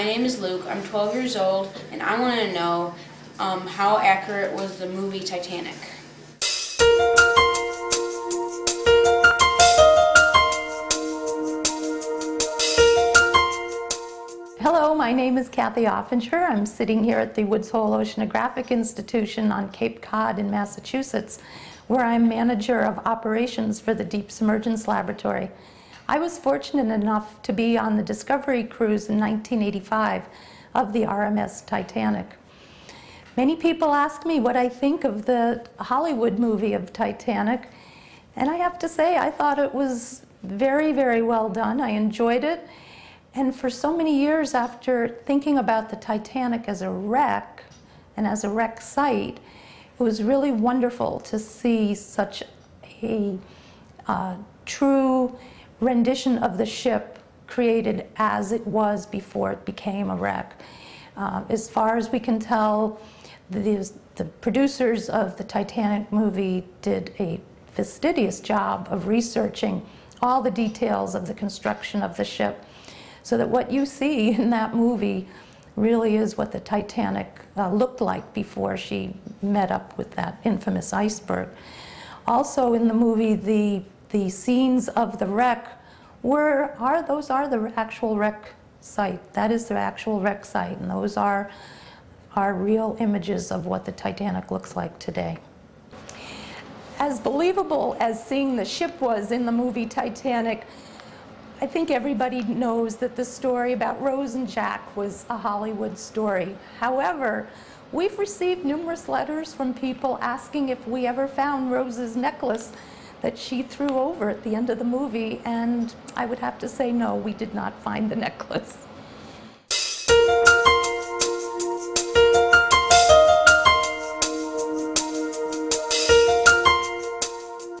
my name is Luke. I'm 12 years old, and I want to know um, how accurate was the movie Titanic? Hello, my name is Kathy Offinger. I'm sitting here at the Woods Hole Oceanographic Institution on Cape Cod in Massachusetts, where I'm manager of operations for the Deep Submergence Laboratory. I was fortunate enough to be on the Discovery cruise in 1985 of the RMS Titanic. Many people ask me what I think of the Hollywood movie of Titanic, and I have to say I thought it was very, very well done. I enjoyed it. And for so many years after thinking about the Titanic as a wreck and as a wreck site, it was really wonderful to see such a uh, true rendition of the ship created as it was before it became a wreck. Uh, as far as we can tell, the, the producers of the Titanic movie did a fastidious job of researching all the details of the construction of the ship so that what you see in that movie really is what the Titanic uh, looked like before she met up with that infamous iceberg. Also in the movie, the, the scenes of the wreck were, are, those are the actual wreck site. That is the actual wreck site, and those are, are real images of what the Titanic looks like today. As believable as seeing the ship was in the movie Titanic, I think everybody knows that the story about Rose and Jack was a Hollywood story. However, we've received numerous letters from people asking if we ever found Rose's necklace that she threw over at the end of the movie, and I would have to say no, we did not find the necklace.